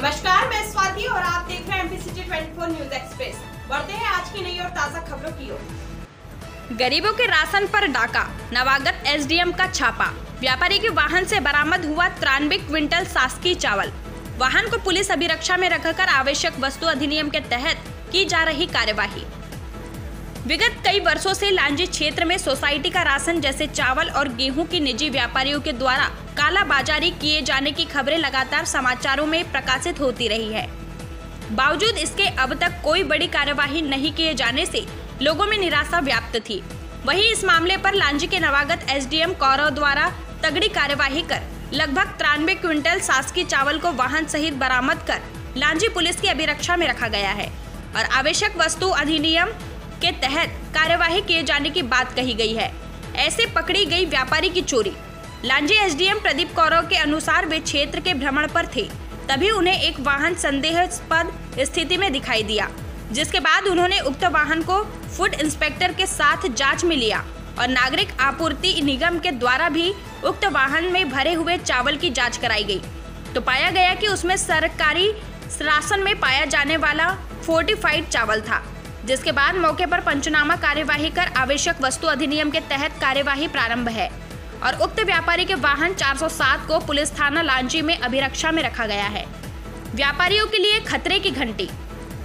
नमस्कार, मैं स्वाति और आप देख रहे हैं एमपीसीटी 24 न्यूज़ एक्सप्रेस बढ़ते हैं आज की नई और ताज़ा खबरों की ओर। गरीबों के राशन पर डाका, नवागत एसडीएम का छापा। व्यापारी के वाहन से बरामद हुआ तिरानवे क्विंटल सासकी चावल। वाहन को पुलिस अभिरक्षा में रखकर आवश्यक वस्तु अधिनियम के तहत की जा रही कार्यवाही। विगत कई वर्षों से लांजी क्षेत्र में सोसाइटी का राशन जैसे चावल और गेहूँ की निजी व्यापारियों के द्वारा कालाबाजारी किए जाने की खबरें लगातार समाचारों में प्रकाशित होती रही है। बावजूद इसके अब तक कोई बड़ी कार्यवाही नहीं किए जाने से लोगों में निराशा व्याप्त थी। वहीं इस मामले पर लांजी के नवागत एसडीएम कौरव द्वारा तगड़ी कार्यवाही कर लगभग तिरानवे क्विंटल सासकी चावल को वाहन सहित बरामद कर लांजी पुलिस की अभिरक्षा में रखा गया है। और आवश्यक वस्तु अधिनियम के तहत कार्यवाही किए जाने की बात कही गई है। ऐसे पकड़ी गई व्यापारी की चोरी। लांजी एसडीएम प्रदीप कौरव के अनुसार वे क्षेत्र के भ्रमण पर थे, तभी उन्हें एक वाहन संदेहास्पद स्थिति में दिखाई दिया, जिसके बाद उन्होंने उक्त वाहन को फ़ूड इंस्पेक्टर के साथ जाँच में लिया और नागरिक आपूर्ति निगम के द्वारा भी उक्त वाहन में भरे हुए चावल की जाँच कराई गई। तो पाया गया कि उसमें सरकारी राशन में पाया जाने वाला फोर्टिफाइड चावल था। जिसके बाद मौके पर पंचनामा कार्यवाही कर आवश्यक वस्तु अधिनियम के तहत कार्यवाही प्रारंभ है और उक्त व्यापारी के वाहन 407 को पुलिस थाना लांची में अभिरक्षा में रखा गया है। व्यापारियों के लिए खतरे की घंटी।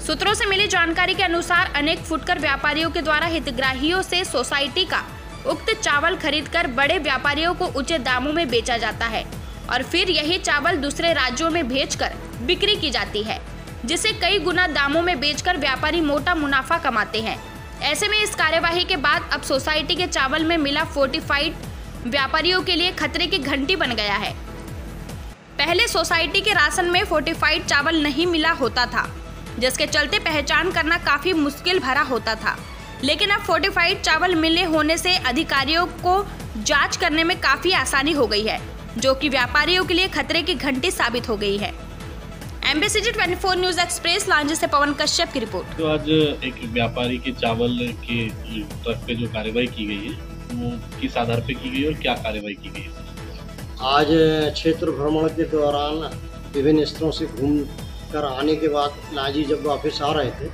सूत्रों से मिली जानकारी के अनुसार अनेक फुटकर व्यापारियों के द्वारा हितग्राहियों से सोसाइटी का उक्त चावल खरीदकर बड़े व्यापारियों को उचित दामों में बेचा जाता है और फिर यही चावल दूसरे राज्यों में भेजकर बिक्री की जाती है। जिसे कई गुना दामों में बेचकर व्यापारी मोटा मुनाफा कमाते हैं। ऐसे में इस कार्यवाही के बाद अब सोसाइटी के चावल में मिला फोर्टिफाइड व्यापारियों के लिए खतरे की घंटी बन गया है। पहले सोसाइटी के राशन में फोर्टिफाइड चावल नहीं मिला होता था, जिसके चलते पहचान करना काफ़ी मुश्किल भरा होता था। लेकिन अब फोर्टिफाइड चावल मिले होने से अधिकारियों को जाँच करने में काफ़ी आसानी हो गई है, जो कि व्यापारियों के लिए खतरे की घंटी साबित हो गई है। एमबीसीजी 24 न्यूज़ एक्सप्रेस लांजी से पवन कश्यप की रिपोर्ट। तो आज एक व्यापारी के चावल के ट्रक पे जो कार्रवाई की गई है वो किस आधार पे की गई और क्या कार्रवाई की गई है? आज क्षेत्र भ्रमण के दौरान विभिन्न स्थलों से घूम कर आने के बाद लाजी जब वापस आ रहे थे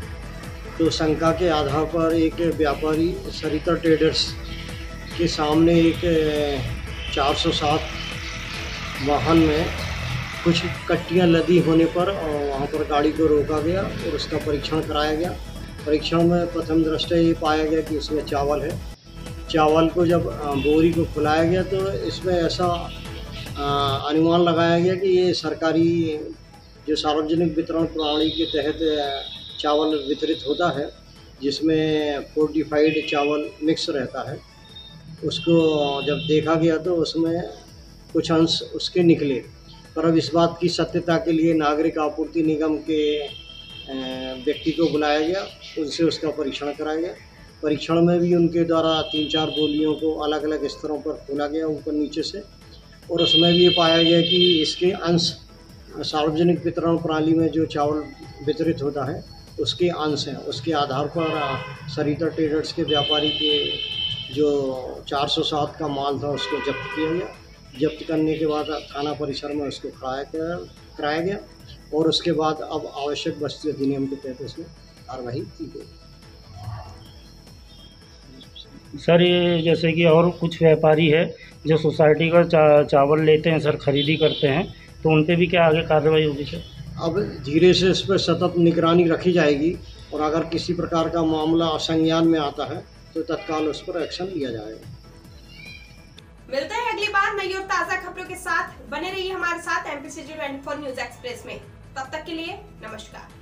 तो शंका के आधार पर एक व्यापारी सरिता ट्रेडर्स के सामने एक 407 वाहन में कुछ कट्टियाँ लदी होने पर वहाँ पर गाड़ी को रोका गया और उसका परीक्षण कराया गया। परीक्षण में प्रथम दृष्टया ये पाया गया कि इसमें चावल है। चावल को जब बोरी को खुलाया गया तो इसमें ऐसा अनुमान लगाया गया कि ये सरकारी जो सार्वजनिक वितरण प्रणाली के तहत चावल वितरित होता है, जिसमें फोर्टिफाइड चावल मिक्स रहता है। उसको जब देखा गया तो उसमें कुछ अंश उसके निकले। पर अब इस बात की सत्यता के लिए नागरिक आपूर्ति निगम के व्यक्ति को बुलाया गया, उनसे उसका परीक्षण कराया गया। परीक्षण में भी उनके द्वारा तीन चार बोलियों को अलग अलग स्तरों पर खोला गया, ऊपर नीचे से। और उसमें भी ये पाया गया कि इसके अंश, सार्वजनिक वितरण प्रणाली में जो चावल वितरित होता है, उसके अंश हैं। उसके आधार पर सरिता ट्रेडर्स के व्यापारी के जो 407 का माल था, उसको जब्त किया गया। जब्त करने के बाद थाना परिसर में उसको कराया गया कराया गया और उसके बाद अब आवश्यक वस्तु अधिनियम के तहत उसमें कार्रवाई की गई। सर ये जैसे कि और कुछ व्यापारी है जो सोसाइटी का चा, चावल लेते हैं सर खरीदी करते हैं तो उन पर भी क्या आगे कार्रवाई होगी सर? अब धीरे से इस पर सतत निगरानी रखी जाएगी और अगर किसी प्रकार का मामला असंज्ञान में आता है तो तत्काल उस पर एक्शन लिया जाएगा। मिलते हैं अगली बार नई और ताज़ा खबरों के साथ। बने रहिए हमारे साथ MPC twenty four news express में। तब तक के लिए नमस्कार।